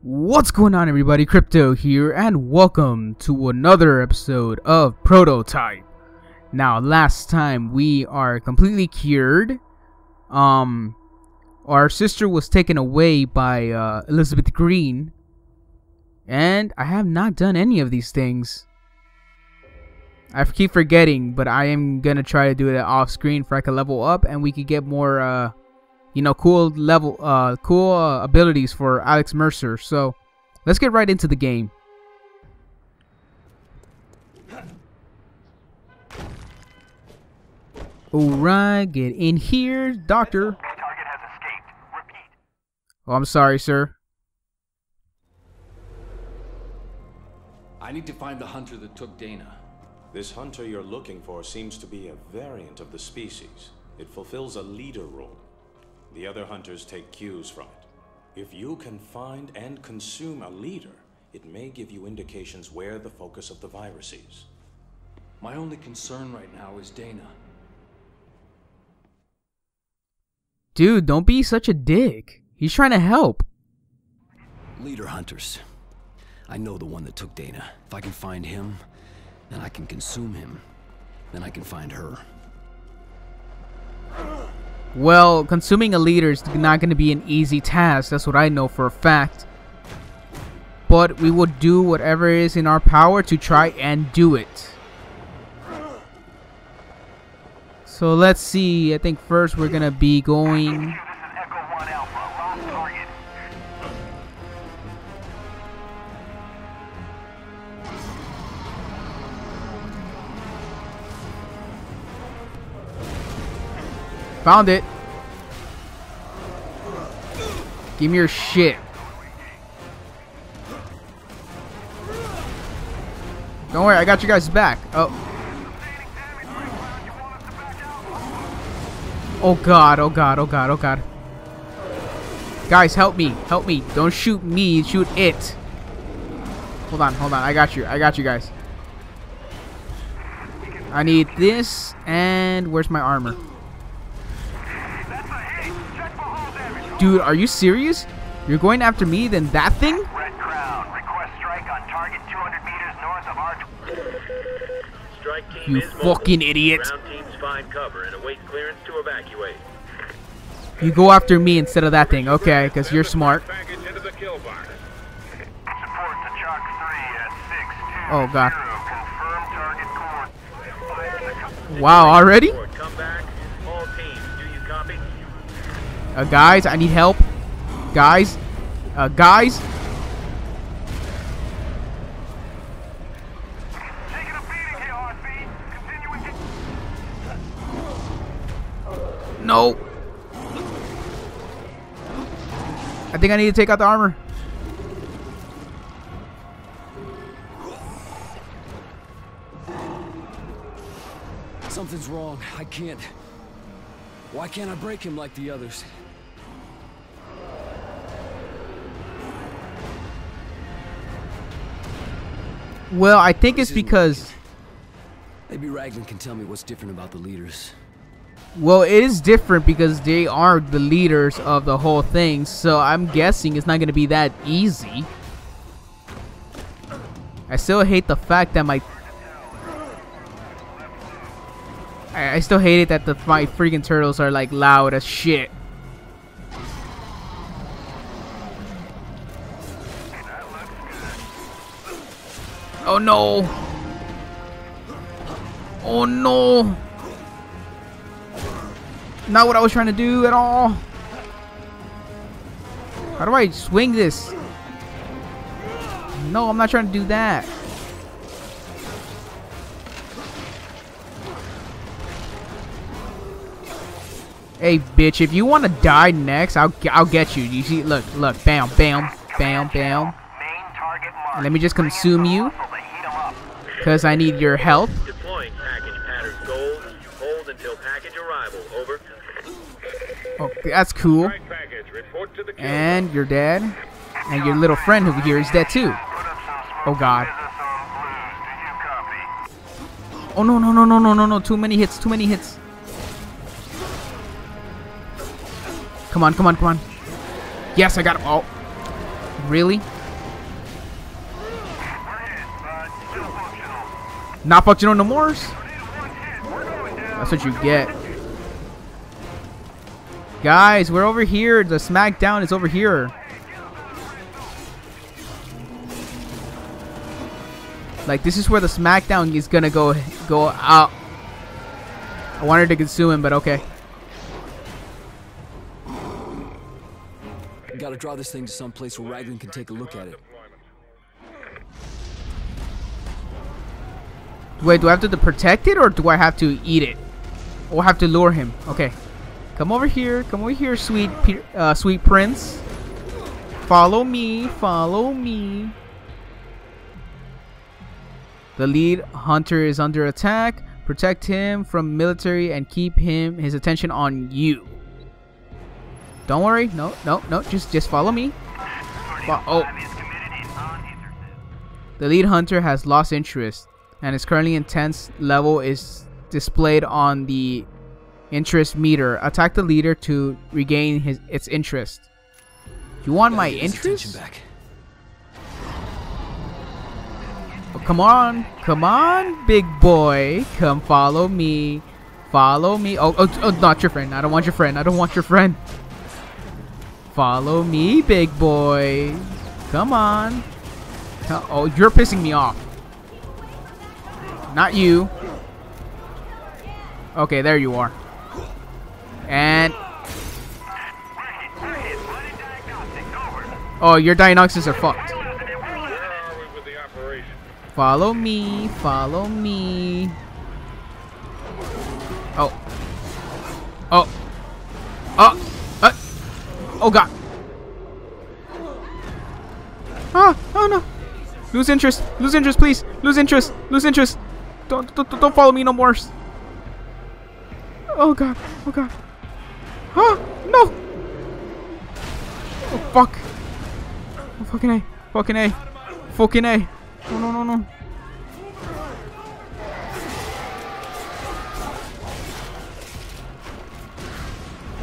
What's going on everybody, Krypto here, and welcome to another episode of Prototype. Now, last time we are completely cured. Um, our sister was taken away by uh, Elizabeth Greene, and I have not done any of these things. I keep forgetting, but I am gonna try to do it off screen for I can level up and we could get more uh, you know, cool level, uh, cool uh, abilities for Alex Mercer. So let's get right into the game. Alright, get in here, Doctor. Target has escaped. Repeat. Oh, I'm sorry, sir. I need to find the hunter that took Dana. This hunter you're looking for seems to be a variant of the species. It fulfills a leader role. The other hunters take cues from it. If you can find and consume a leader, it may give you indications where the focus of the virus is. My only concern right now is Dana. Dude, don't be such a dick. He's trying to help. Leader hunters. I know the one that took Dana. If I can find him, then I can consume him. Then I can find her. Well, consuming a leader is not going to be an easy task. That's what I know for a fact. But we will do whatever is in our power to try and do it. So let's see. I think first we're going to be going... Found it. Give me your shit. Don't worry, I got you guys back. Oh. Oh god, oh god, oh god, oh god. Guys, help me. Help me. Don't shoot me, shoot it. Hold on, hold on. I got you. I got you guys. I need this and where's my armor? That's a hit. Check for hull damage. Dude, are you serious? You're going after me then that thing? Red Crown. Request strike on target 200 meters north of our... Strike team You is mobile. fucking idiot. Teams find cover and await clearance to evacuate. You go after me instead of that thing, okay? Because you're smart. Package into the kill box. Support to Chalk 3 at 620. Oh, God. Confirm target coordinates. Wow, already? Uh, guys, I need help. Guys, uh, guys. No. I think I need to take out the armor. Something's wrong. I can't. Why can't I break him like the others? Well, I think it's This because, Maybe Ragland can tell me what's different about the leaders. well, it is different because they are the leaders of the whole thing. So I'm guessing it's not going to be that easy. I still hate the fact that my I, I still hate it that the my freaking turtles are like loud as shit. Oh no! Oh no! Not what I was trying to do at all. How do I swing this? No, I'm not trying to do that. Hey, bitch, if you want to die next, I'll, I'll get you. You see, look, look, bam, bam, bam, bam. Let me just consume you, Muscle to heat 'em up. Because I need your help. Deploying package pattern gold. Hold until package arrival. Over. Oh, that's cool. Strike package. Report to the kill And your dad, and your little friend over here is dead too. Put up some Oh, God. business on blues. Do you copy? Oh no no no no no no no! Too many hits! Too many hits! Come on! Come on! Come on! Yes, I got him! Oh, Really? Not functional on the down. That's what you get. Guys, we're over here. The SmackDown is over here. Like this is where the SmackDown is gonna go go out. I wanted to consume him, but okay. Gotta draw this thing to some place where Ragland can take a look at it. Wait, do I have to protect it or do I have to eat it? Or have to lure him? Okay. Come over here. Come over here, sweet uh, sweet prince. Follow me. Follow me. The lead hunter is under attack. Protect him from military and keep him his attention on you. Don't worry. No, no, no. Just just follow me. Fo- oh. The lead hunter has lost interest, and its currently intense level is displayed on the interest meter. Attack the leader to regain his its interest. You want my Gotta get his attention interest? back. Oh, come on, come on, big boy, come follow me, follow me. Oh, oh, oh, not your friend. I don't want your friend. I don't want your friend. Follow me, big boy. Come on. Oh, you're pissing me off. Not you. Okay, there you are. And oh, your diagnostics are fucked. Follow me, follow me. Oh. Oh. Oh. Uh. Oh god. Ah, oh no. Lose interest. Lose interest, please. Lose interest. Lose interest. Don't don't, don't follow me no more. Oh god. Oh god. Huh? no. Oh fuck. Oh fucking A. Fucking A. Fucking A. No, no, no, no.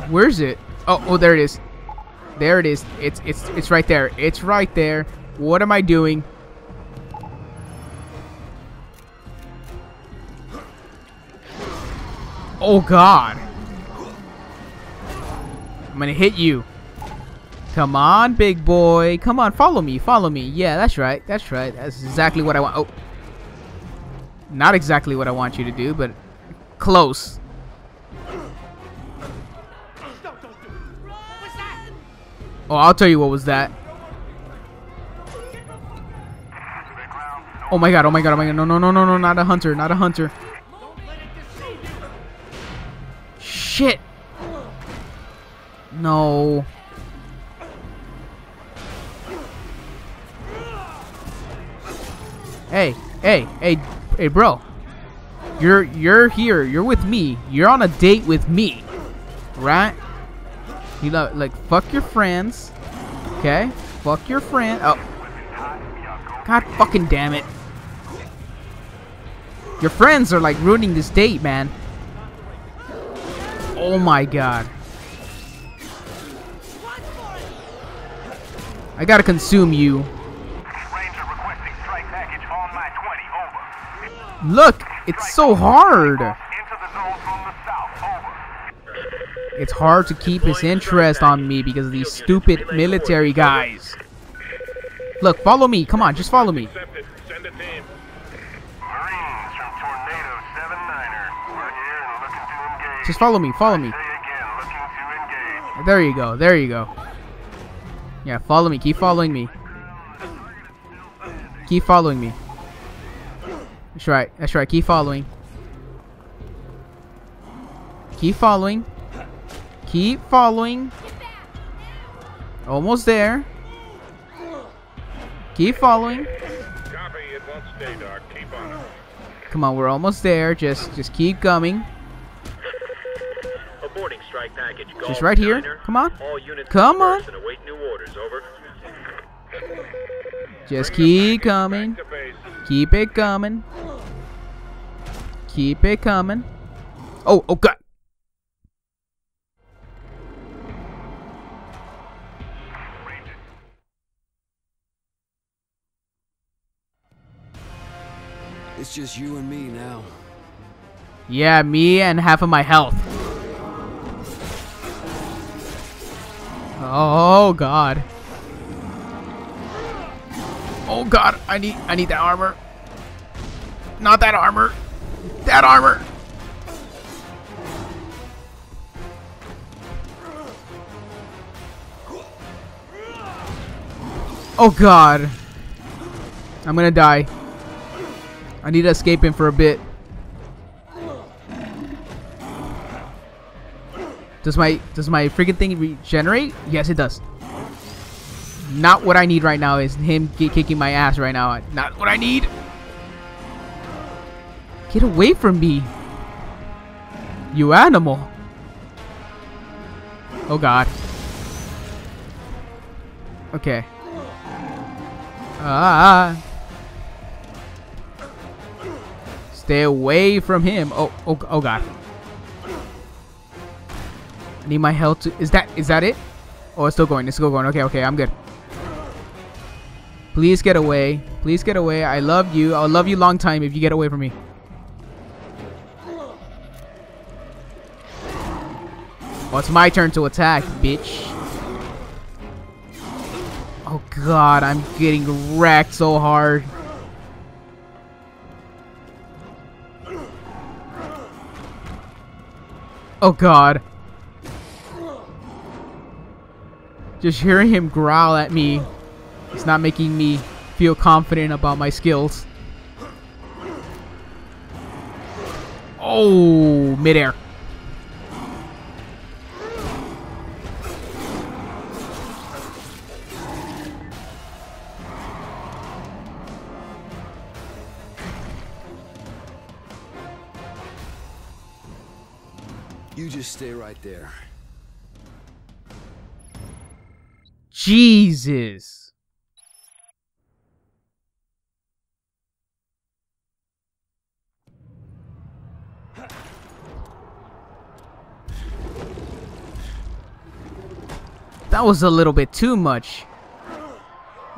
Where's it? Oh, oh, there it is. There it is. It's it's it's right there. It's right there. What am I doing? Oh God. I'm gonna hit you. Come on, big boy. Come on, follow me. Follow me. Yeah, that's right. That's right. That's exactly what I want. Oh. Not exactly what I want you to do, but close. Oh, I'll tell you what was that. Oh my god, oh my god, oh my god. No, no, no, no, no, not a hunter, not a hunter. Shit. No. Hey, hey, hey, hey, bro. You're you're here. You're with me. You're on a date with me, right? You know, like fuck your friends. Okay, fuck your friend. Oh, god, fucking damn it. Your friends are like ruining this date, man. Oh my god. I gotta consume you. Ranger requesting strike package on my 20. Over. Look, it's so hard. It's hard to keep his interest on me because of these stupid military guys. Look, follow me. Come on, just follow me. Just follow me. Follow me. There you go. There you go. Yeah, follow me. Keep following me. Keep following me. That's right. That's right. Keep following. Keep following. Keep following. Almost there. Keep following. Come on, we're almost there. Just just keep coming. She's right here. Diner. Come on. Come on. Orders, Just keep coming. Keep it coming. Keep it coming. Oh, oh god. It's just you and me now. Yeah, me and half of my health. Oh god. Oh god, I need I need that armor. Not that armor. That armor. Oh god. I'm gonna die. I need to escape him for a bit. Does my does my freaking thing regenerate? Yes, it does. Not what I need right now is him kicking my ass right now. Not what I need. Get away from me. You animal. Oh god. Okay. Ah. Stay away from him. Oh, oh, oh god. Need my health to, is that, is that it? Oh, it's still going, it's still going. Okay, okay, I'm good. Please get away. Please get away. I love you. I'll love you long time if you get away from me. Oh, it's my turn to attack, bitch. Oh god, I'm getting wrecked so hard. Oh god. Just hearing him growl at me is not making me feel confident about my skills. Oh, midair. You just stay right there. Jesus. That was a little bit too much.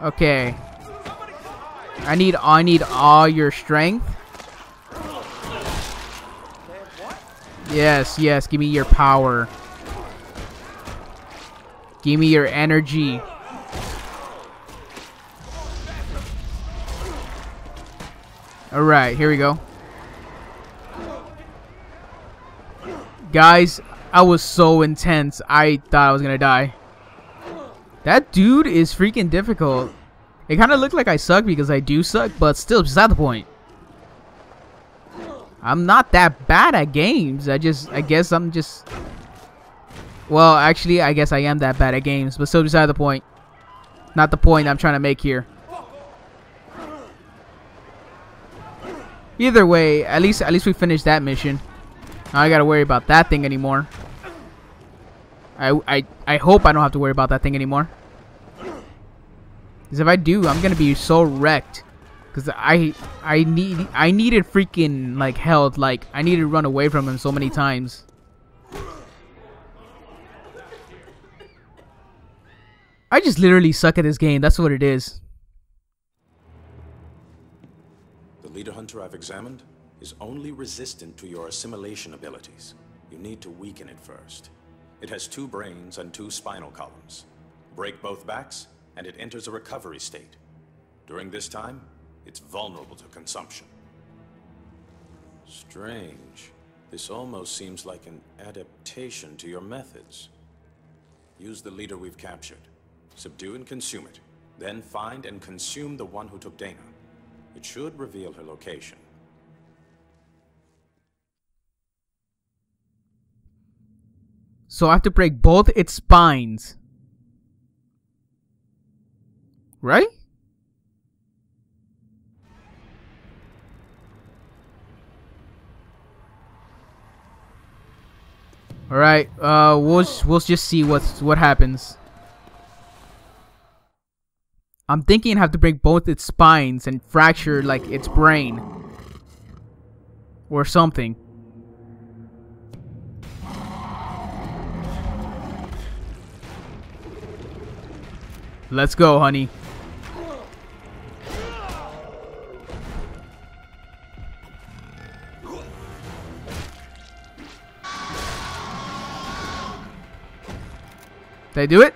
Okay. I need I need all your strength. Yes, yes, give me your power. Give me your energy. Alright, here we go. Guys, I was so intense. I thought I was gonna die. That dude is freaking difficult. It kind of looked like I suck because I do suck, but still, beside the point. I'm not that bad at games. I just, I guess I'm just... Well, actually, I guess I am that bad at games, but still beside the point. Not the point I'm trying to make here. Either way, at least at least we finished that mission. Now I gotta worry about that thing anymore. I, I, I hope I don't have to worry about that thing anymore. Because if I do, I'm gonna be so wrecked. Because I I need I needed freaking like health. Like I needed to run away from him so many times. I just literally suck at this game. That's what it is. The leader hunter I've examined is only resistant to your assimilation abilities. You need to weaken it first. It has two brains and two spinal columns. Break both backs, and it enters a recovery state. During this time, it's vulnerable to consumption. Strange. This almost seems like an adaptation to your methods. Use the leader we've captured. Subdue and consume it. Then find and consume the one who took Dana. It should reveal her location. So I have to break both its spines. Right? All right. Uh, we'll we'll just see what's what happens. I'm thinking I have to break both its spines and fracture, like, its brain. Or something. Let's go, honey. Did I do it?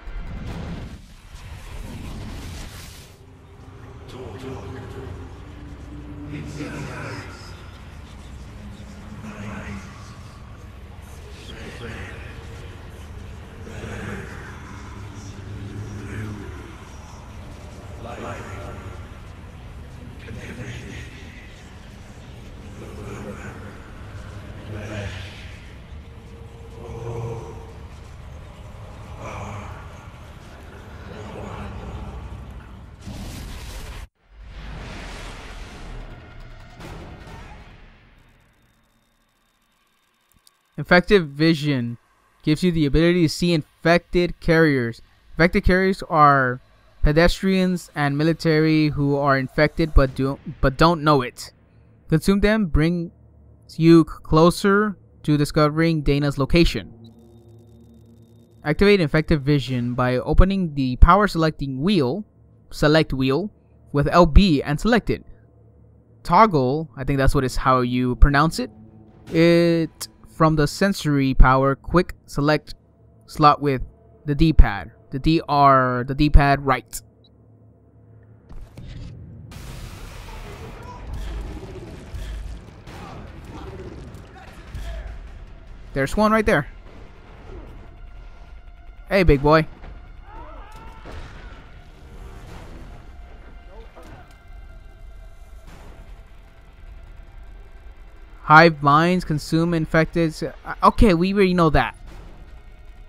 Infected vision gives you the ability to see infected carriers. Infected carriers are pedestrians and military who are infected but do but don't know it. Consume them brings you closer to discovering Dana's location. Activate infected vision by opening the power selecting wheel, select wheel with LB and select it. Toggle, I think that's what is how you pronounce it. It from the sensory power quick select slot with the D-pad. The DR, the D-pad right. There's one right there. Hey, big boy. Hive minds consume infected. uh, Okay, we already know that.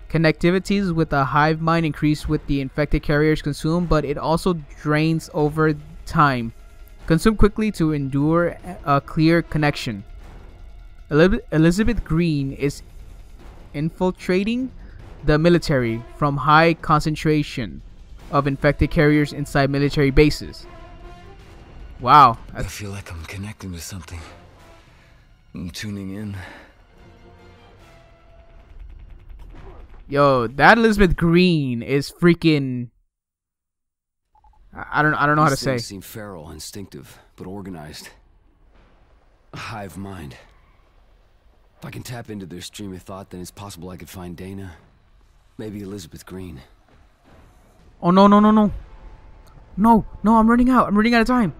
Connectivities with a hive mind increase with the infected carriers consumed, but it also drains over time. Consume quickly to endure a clear connection. Elizabeth Greene is infiltrating the military from high concentration of infected carriers inside military bases. Wow, I feel like I'm connecting to something. I'm tuning in. Yo, that Elizabeth Greene is freaking. I don't. I don't know how to These say. seem feral, instinctive, but organized. A hive mind. If I can tap into their stream of thought, then it's possible I could find Dana. Maybe Elizabeth Greene. Oh no no no no, no no! I'm running out. I'm running out of time.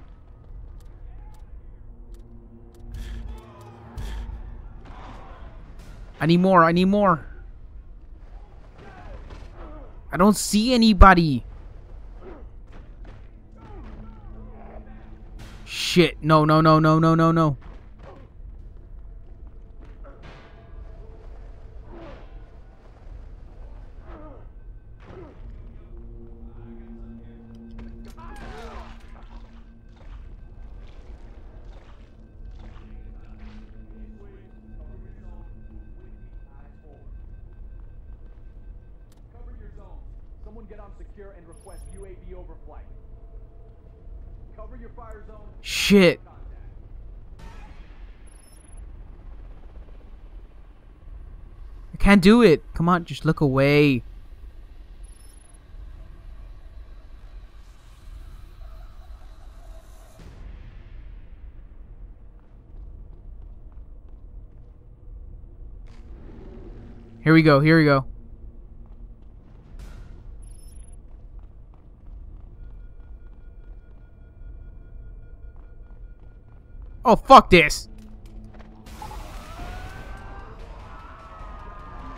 I need more. I need more. I don't see anybody. Shit. No, no, no, no, no, no, no. Shit. I can't do it. Come on, just look away. Here we go. Here we go. Oh, fuck this.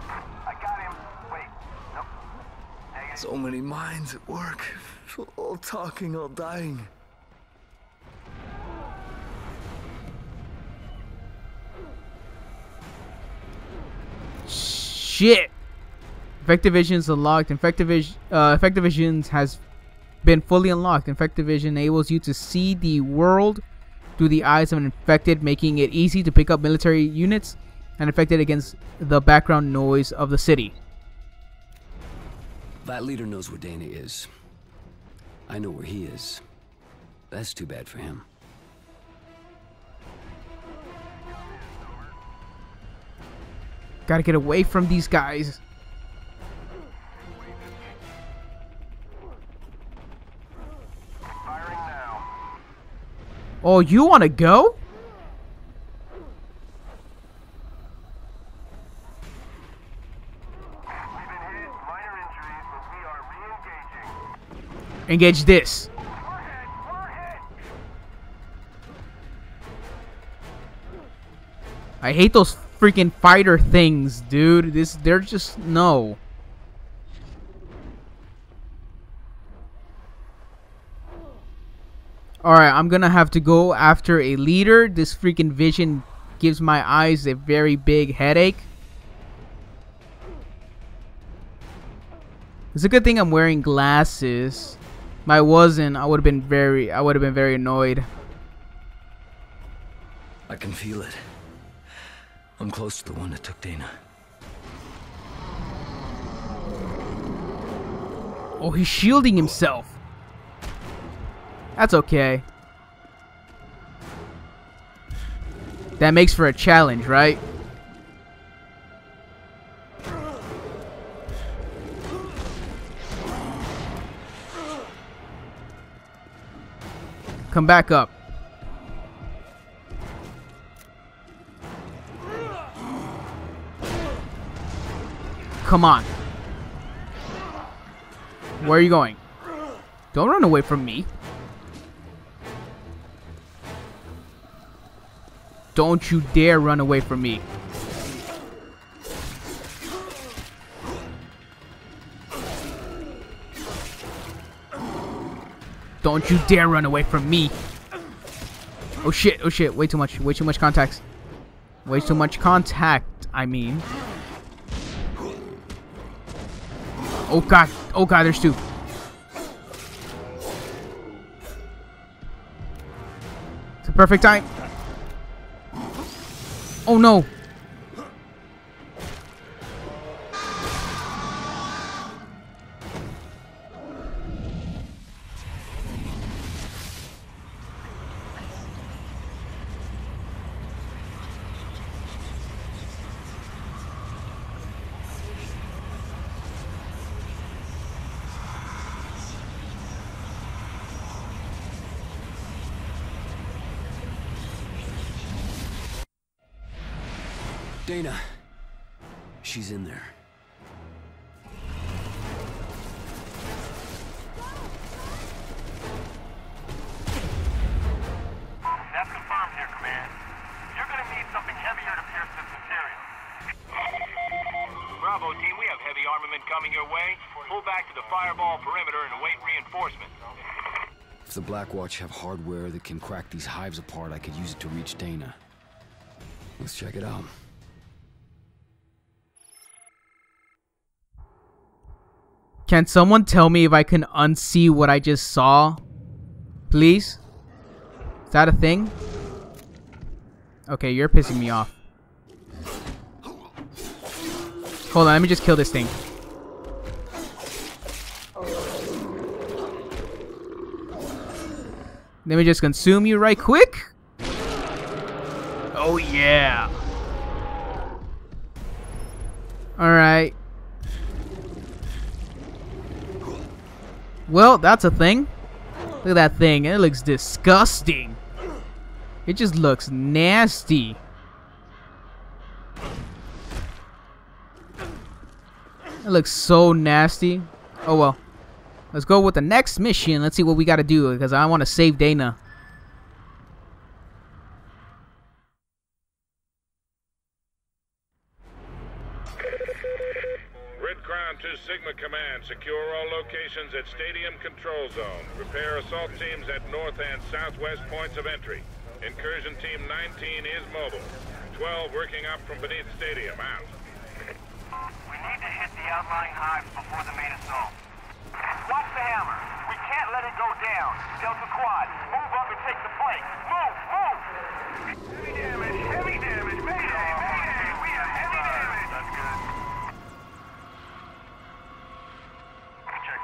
I got him. Wait. Nope. So many minds at work. All talking, all dying. Shit. Effective Visions unlocked. Effective, vis- uh, Effective Visions has been fully unlocked. Effective Vision enables you to see the world through the eyes of an infected, making it easy to pick up military units and infected against the background noise of the city. That leader knows where Dana is. I know where he is. That's too bad for him. Gotta get away from these guys. Oh, you want to go? Engage this. I hate those freaking fighter things, dude. This they're just no. Alright, I'm gonna have to go after a leader. This freaking vision gives my eyes a very big headache. It's a good thing I'm wearing glasses. If I wasn't, I would have been very I would have been very annoyed. I can feel it. I'm close to the one that took Dana. Oh, he's shielding himself. That's okay. That makes for a challenge, right? Come back up. Come on. Where are you going? Don't run away from me. Don't you dare run away from me. Don't you dare run away from me. Oh shit, oh shit, way too much, way too much contacts. Way too much contact, I mean. Oh god, oh god, there's two. It's a perfect time. Oh no. Dana. She's in there. That's confirmed here, Command. You're gonna need something heavier to pierce this material. Bravo team, we have heavy armament coming your way. Pull back to the fireball perimeter and await reinforcements. If the Blackwatch have hardware that can crack these hives apart, I could use it to reach Dana. Let's check it out. Can someone tell me if I can unsee what I just saw? Please? Is that a thing? Okay, you're pissing me off. Hold on, let me just kill this thing. Let me just consume you right quick. Oh yeah. Alright. Well, that's a thing. Look at that thing. It looks disgusting. It just looks nasty. It looks so nasty. Oh well. Let's go with the next mission. Let's see what we got to do because I want to save Dana. Crown 2 Sigma Command, secure all locations at Stadium Control Zone. Prepare assault teams at north and southwest points of entry. Incursion Team 19 is mobile. 12 working up from beneath Stadium. Out. We need to hit the outlying hives before the main assault. Watch the hammer. We can't let it go down. Delta Quad, move up and take the flank. Move, move! Heavy damage, heavy damage. Mayday, mayday. We have heavy damage. That's good. Check that. Was that civvies in the fire zone?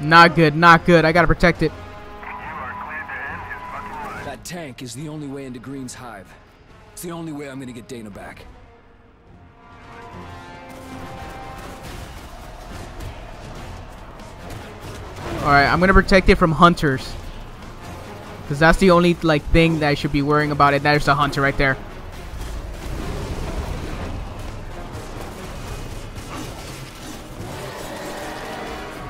Not good, not good. I got to protect it. You are cleared to end his fucking run. That tank is the only way into Greene's hive. It's the only way I'm gonna get Dana back. Alright, I'm gonna protect it from hunters. Because that's the only like thing that I should be worrying about. It there's a hunter right there.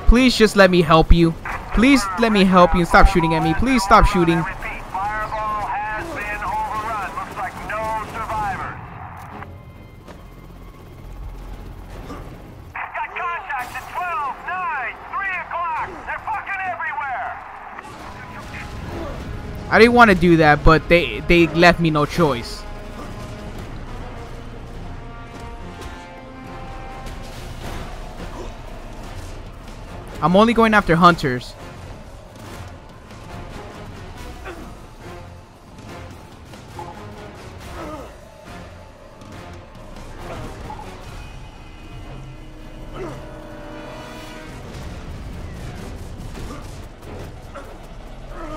Please just let me help you. Please let me help you. Stop shooting at me. Please stop shooting. Fireball has overrun. Looks like no survivors. Got contacts at 12, 9, 3 o'clock. They're fucking everywhere. I didn't want to do that, but they they left me no choice. I'm only going after hunters.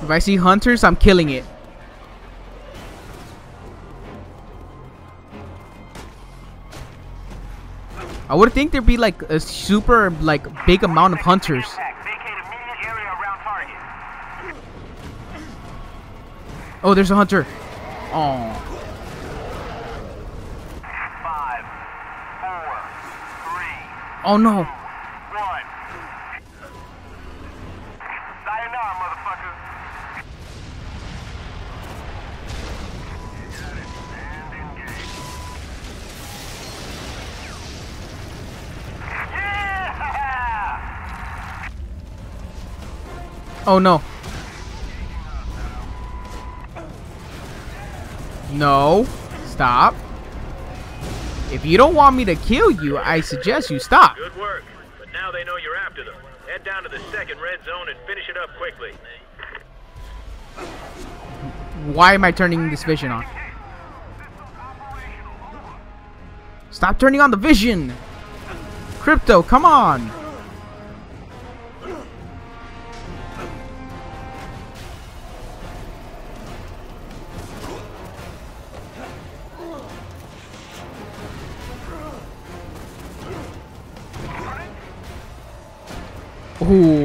If I see hunters, I'm killing it. I would think there'd be like a super like big amount of hunters. Oh, there's a hunter. Oh. Oh no. Oh no. No. Stop. If you don't want me to kill you, I suggest you stop. Good work. But now they know you're after them. Head down to the second red zone and finish it up quickly. Why am I turning this vision on? Stop turning on the vision! Krypto, come on!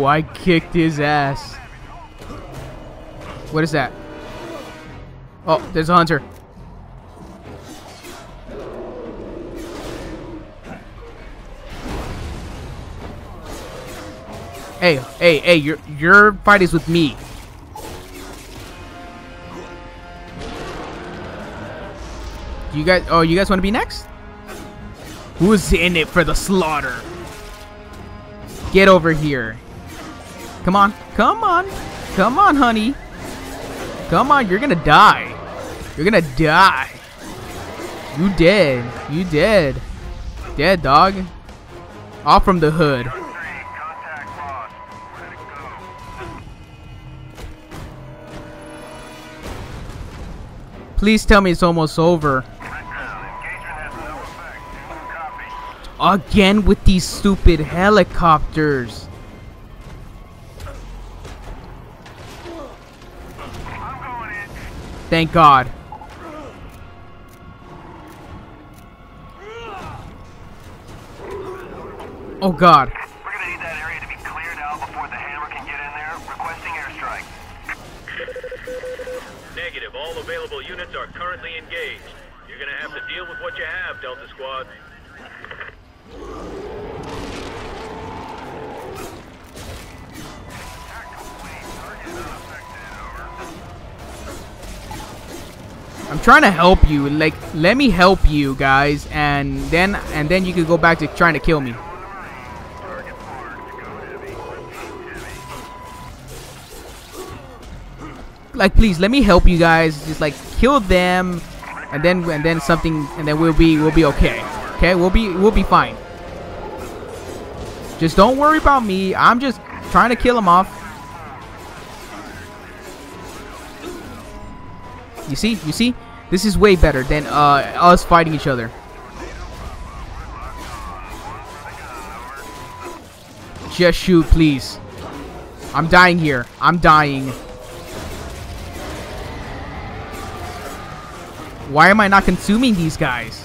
Ooh, I kicked his ass. What is that? Oh, there's a hunter. Hey, hey, hey, your your fight is with me. You guys oh you guys wanna be next? Who's in it for the slaughter? Get over here. Come on, come on, come on, honey. Come on, you're gonna die. You're gonna die. You dead. You dead. Dead, dog. Off from the hood. Please tell me it's almost over. Again with these stupid helicopters. Thank God. Oh God. I'm trying to help you. Like, let me help you guys, and then and then you can go back to trying to kill me. Like, please let me help you guys. Just like kill them, and then and then something, and then we'll be we'll be okay. Okay, we'll be we'll be fine. Just don't worry about me. I'm just trying to kill them off. You see? You see? This is way better than uh, us fighting each other. Just shoot, please. I'm dying here. I'm dying. Why am I not consuming these guys?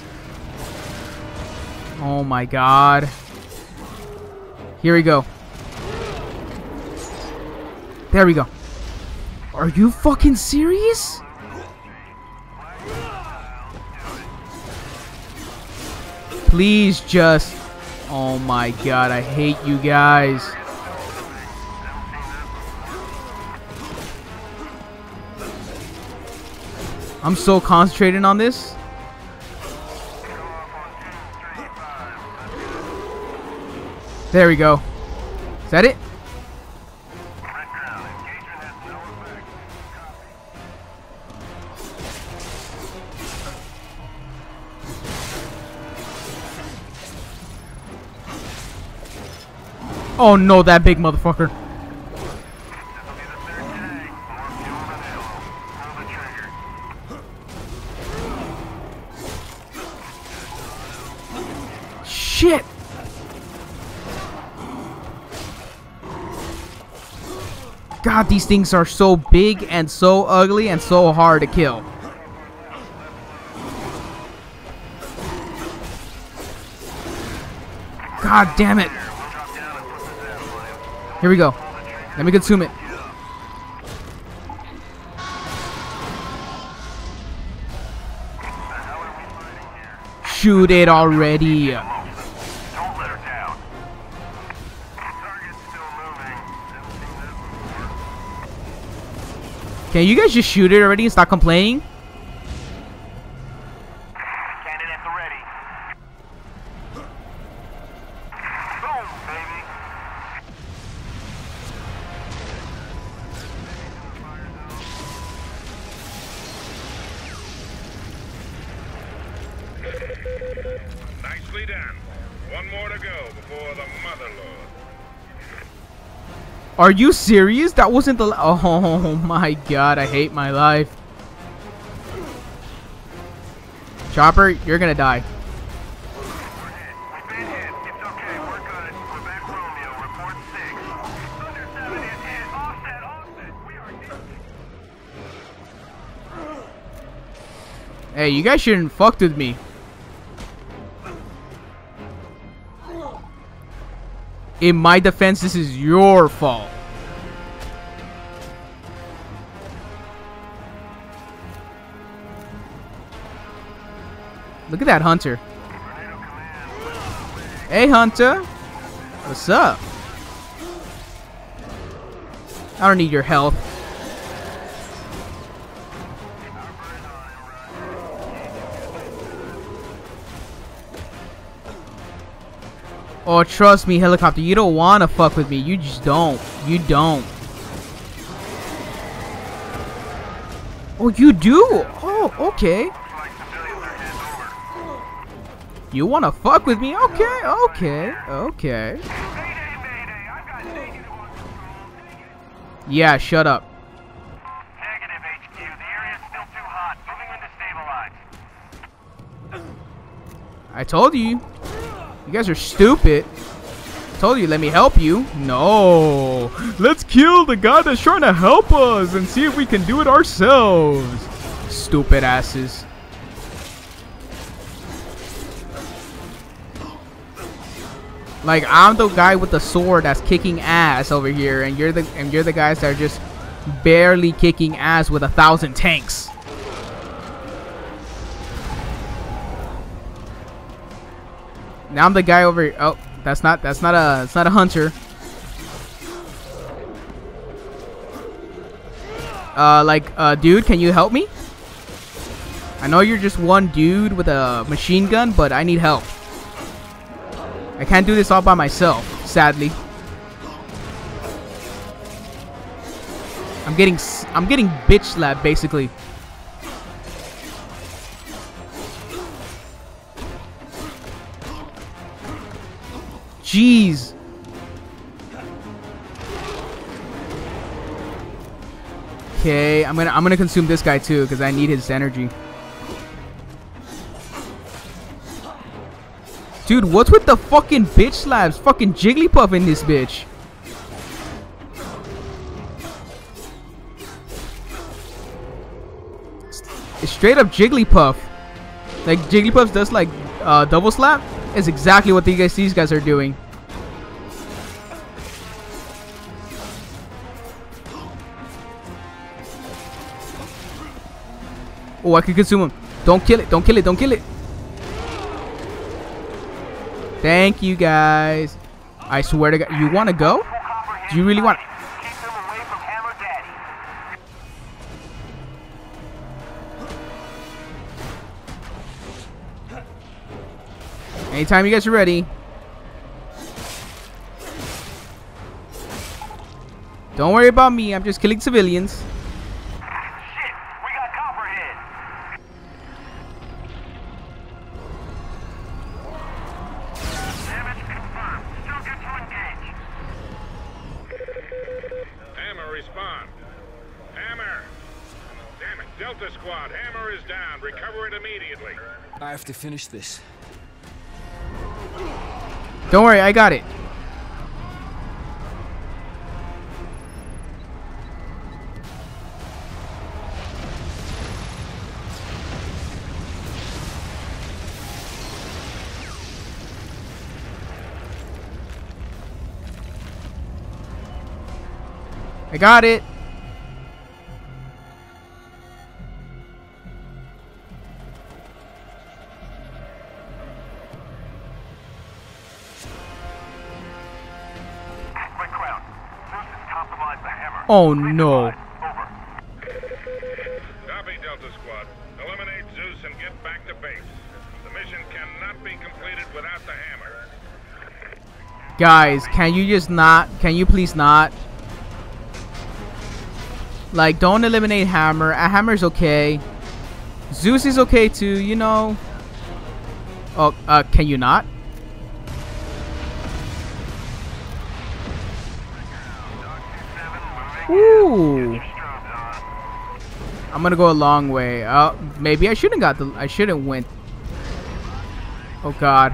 Oh my god. Here we go. There we go. Are you fucking serious? Please just... Oh my god, I hate you guys. I'm so concentrating on this. There we go. Is that it? Oh no, that big motherfucker. Shit! God, these things are so big and so ugly and so hard to kill. God damn it. Here we go. Let me consume it. Shoot it already. Can you guys just shoot it already and stop complaining? Are you serious? That wasn't the. Oh, oh my god, I hate my life. Chopper, you're gonna die. Hey, you guys shouldn't fucked with me. In my defense, this is your fault. Look at that hunter. Hey, Hunter. What's up? I don't need your health. Oh, trust me, helicopter. You don't want to fuck with me. You just don't. You don't. Oh, you do? Oh, okay. You want to fuck with me? Okay, okay, okay. Mayday, mayday. I've got taken to under control. Yeah, shut up. Negative, HQ. The area's still too hot. Moving into stabilize. I told you. You guys are stupid. Told you, let me help you. No. Let's kill the guy that's trying to help us and see if we can do it ourselves. Stupid asses. Like I'm the guy with the sword that's kicking ass over here, and you're the and you're the guys that are just barely kicking ass with a thousand tanks. Now I'm the guy over. Oh, that's not that's not a it's not a hunter. Uh, like, uh, dude, can you help me? I know you're just one dude with a machine gun, but I need help. I can't do this all by myself, sadly. I'm getting I'm getting bitch slapped basically. Jeez. Okay, I'm gonna I'm gonna consume this guy too because I need his energy. Dude, what's with the fucking bitch slabs? Fucking Jigglypuff in this bitch. It's straight up Jigglypuff. Like Jigglypuff does like uh, double slap. Is exactly what these guys these guys are doing. Oh, I can consume him. Don't kill it. Don't kill it. Don't kill it. Thank you guys. I swear to God. You want to go? Do you really want... Anytime you guys are ready. Don't worry about me. I'm just killing civilians. To finish this. Don't worry, I got it. I got it. Oh no. Copy, Delta Squad. Eliminate Zeus and get back to base. The mission cannot be completed without the hammer. Guys, can you just not? Can you please not? Like, don't eliminate Hammer. A Hammer's okay. Zeus is okay too, you know. Oh, uh, can you not? I'm gonna go a long way. Uh, maybe I shouldn't got the. I shouldn't went. Oh God.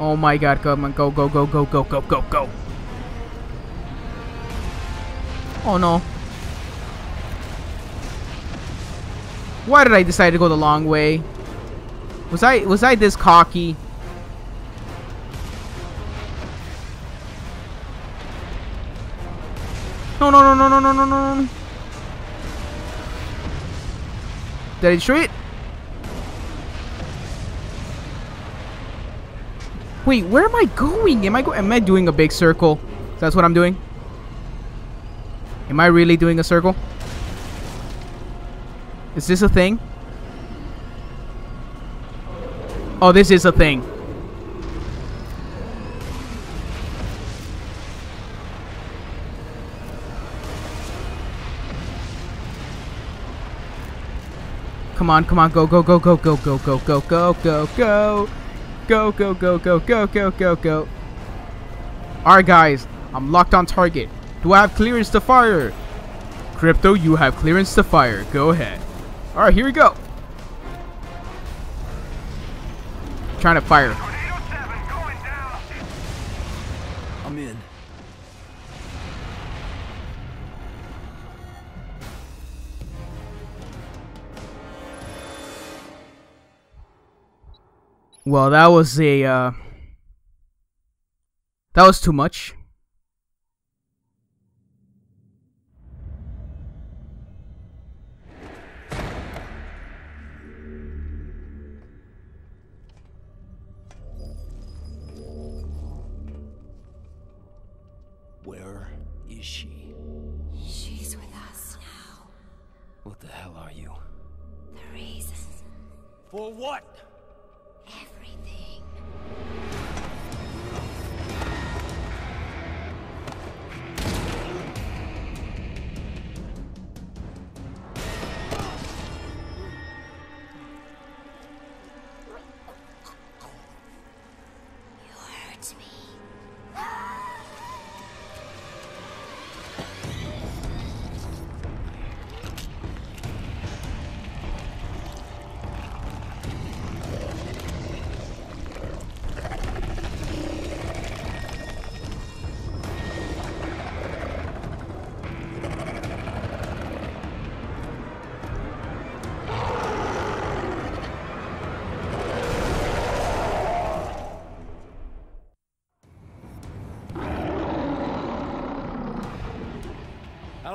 Oh my god, come on, go, go, go, go, go, go, go, go. Oh no. Why did I decide to go the long way? Was I was I this cocky? no, no, no, no. Did Wait, where am I going? Am I go am I doing a big circle? That's what I'm doing. Am I really doing a circle? Is this a thing? Oh, this is a thing. Come on, come on, go, go, go, go, go, go, go, go, go, go, go. Go, go, go, go, go, go, go, go. Alright, guys. I'm locked on target. Do I have clearance to fire? Krypto, you have clearance to fire. Go ahead. Alright, here we go. Trying to fire. Well, that was a, uh... That was too much. Where is she? She's with us now. What the hell are you? The reason. For what?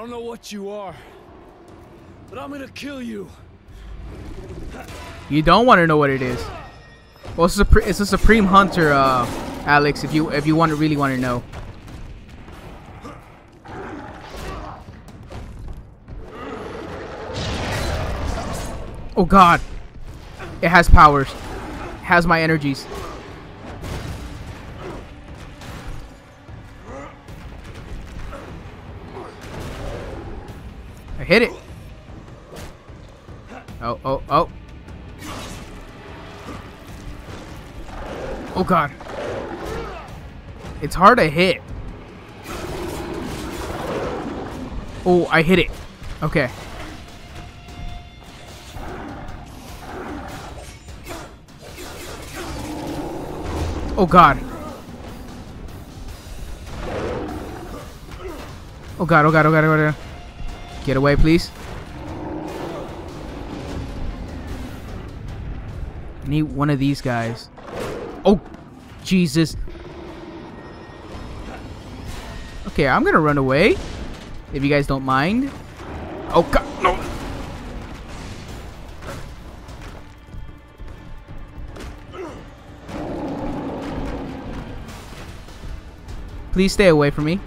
don't know what you are, but I'm gonna kill you. You don't want to know what it is. Well, it's a, it's a supreme hunter, uh, Alex. If you if you want to really want to know. Oh God, it has powers. It has my energies. I hit it. Oh, oh, oh. Oh god. It's hard to hit. Oh, I hit it. Okay. Oh god. Oh god, oh god, oh god, oh god. Get away, please. I need one of these guys. Oh, Jesus. Okay, I'm gonna run away. If you guys don't mind. Oh god, no. Please stay away from me.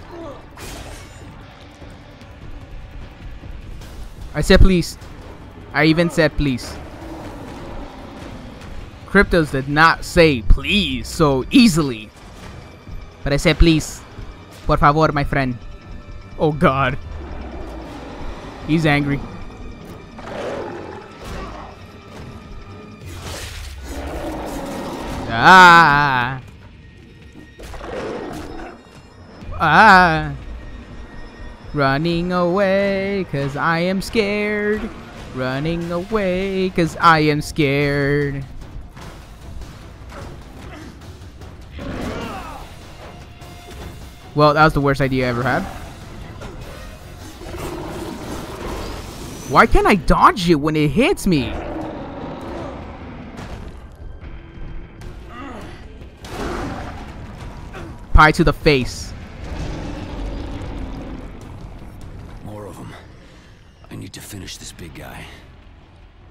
I said please. I even said please. Kryptos did not say please so easily. But I said please. Por favor, my friend. Oh god. He's angry. Ah. Ah. Running away cause I am scared. Running away cause I am scared. Well, that was the worst idea I ever had. Why can't I dodge it when it hits me? Pie to the face.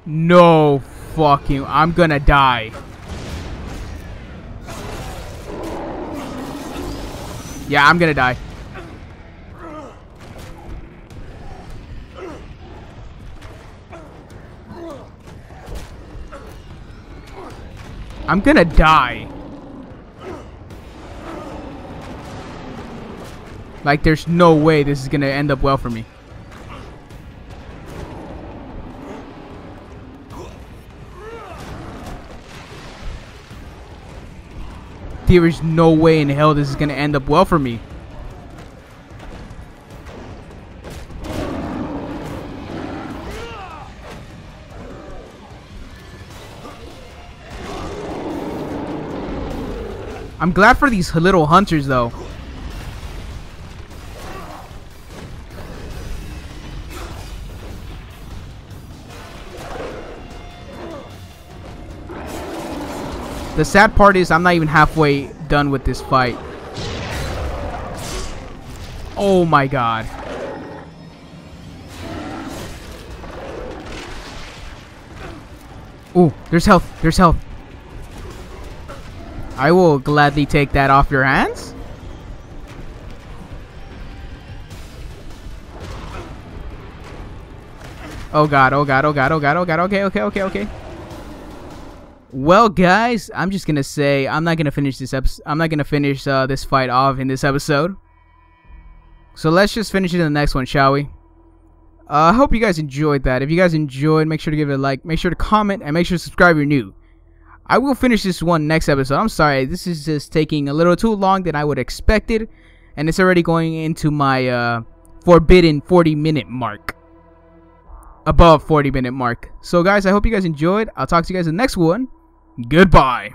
No fucking. I'm gonna die. Yeah, I'm gonna die. I'm gonna die. Like, there's no way this is gonna end up well for me. There is no way in hell this is gonna end up well for me. I'm glad for these little hunters though. The sad part is I'm not even halfway done with this fight. Oh my god. Ooh, there's health. There's health. I will gladly take that off your hands. Oh god, oh god, oh god, oh god, oh god, okay, okay, okay, okay. Well, guys, I'm just gonna say I'm not gonna finish this episode. I'm not gonna finish uh, this fight off in this episode. So let's just finish it in the next one, shall we? Uh, I hope you guys enjoyed that. If you guys enjoyed, make sure to give it a like, make sure to comment, and make sure to subscribe if you're new. I will finish this one next episode. I'm sorry, this is just taking a little too long than I would expected, and it's already going into my uh, forbidden 40 minute mark. Above 40 minute mark. So guys, I hope you guys enjoyed. I'll talk to you guys in the next one. Goodbye.